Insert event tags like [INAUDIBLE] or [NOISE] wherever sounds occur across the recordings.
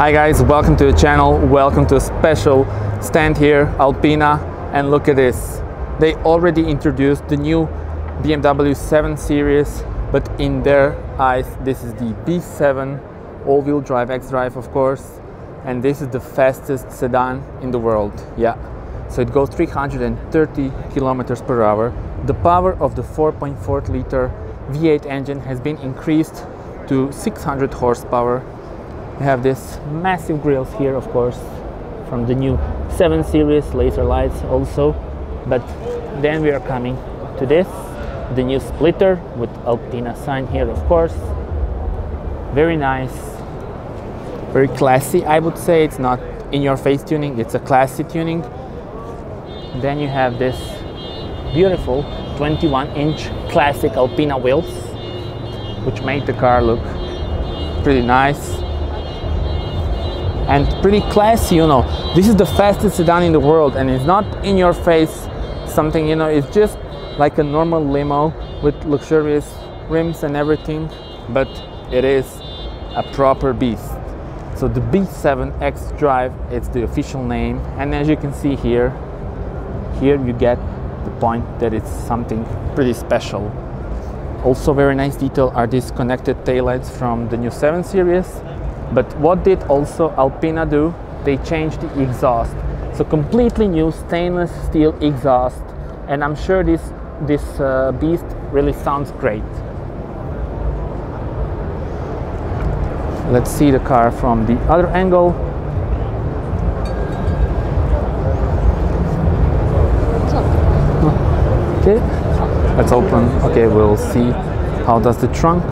Hi guys, welcome to the channel. Welcome to a special stand here, Alpina. And look at this. They already introduced the new BMW 7 Series, but in their eyes, this is the B7 all-wheel drive X-Drive, of course. And this is the fastest sedan in the world. Yeah. So it goes 330 kilometers per hour. The power of the 4.4 liter V8 engine has been increased to 600 horsepower we have this massive grills here, of course, from the new 7 Series laser lights also. But then we are coming to this, the new splitter with Alpina sign here, of course. Very nice, very classy. I would say it's not in your face tuning, it's a classy tuning. Then you have this beautiful 21 inch classic Alpina wheels, which made the car look pretty nice and pretty classy you know. This is the fastest sedan in the world and it's not in your face something you know. It's just like a normal limo with luxurious rims and everything but it is a proper beast. So the B7X Drive it's the official name and as you can see here here you get the point that it's something pretty special. Also very nice detail are these connected taillights from the new 7 series but what did also Alpina do? They changed the exhaust. So completely new stainless steel exhaust. And I'm sure this, this uh, beast really sounds great. Let's see the car from the other angle. Okay, let's open. Okay, we'll see how does the trunk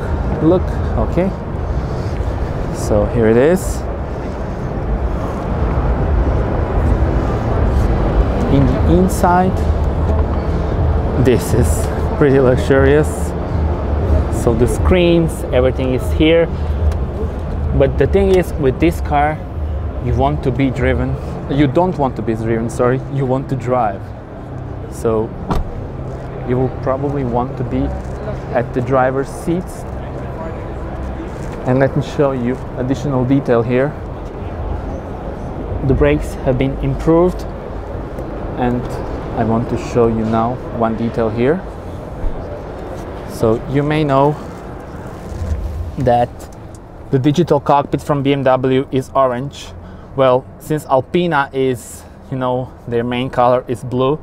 look. Okay so here it is. In the inside this is pretty luxurious. So the screens everything is here. But the thing is with this car you want to be driven. You don't want to be driven sorry. You want to drive. So you will probably want to be at the driver's seats and let me show you additional detail here. The brakes have been improved and I want to show you now one detail here. So you may know that the digital cockpit from BMW is orange. Well since Alpina is you know their main color is blue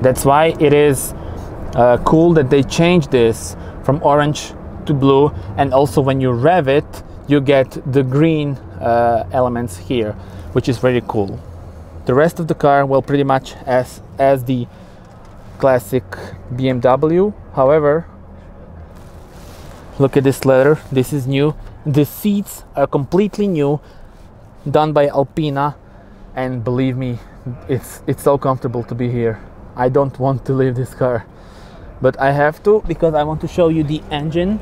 that's why it is uh, cool that they changed this from orange to blue and also when you rev it you get the green uh, elements here which is very cool. The rest of the car well pretty much as as the classic BMW however look at this leather. This is new. The seats are completely new done by Alpina and believe me it's it's so comfortable to be here. I don't want to leave this car but I have to because I want to show you the engine.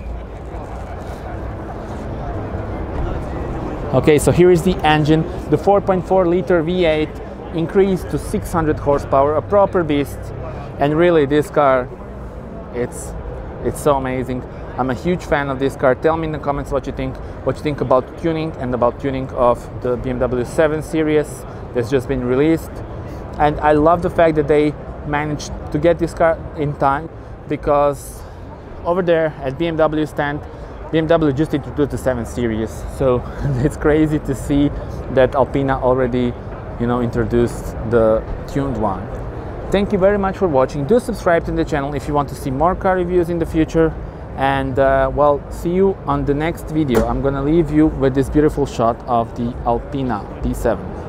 Okay so here is the engine. The 4.4 liter V8 increased to 600 horsepower a proper beast. And really this car it's it's so amazing. I'm a huge fan of this car. Tell me in the comments what you think what you think about tuning and about tuning of the BMW 7 series that's just been released. And I love the fact that they managed to get this car in time because over there at BMW stand BMW just introduced the 7 Series. So [LAUGHS] it's crazy to see that Alpina already you know introduced the tuned one. Thank you very much for watching. Do subscribe to the channel if you want to see more car reviews in the future. And uh, well see you on the next video. I'm gonna leave you with this beautiful shot of the Alpina B7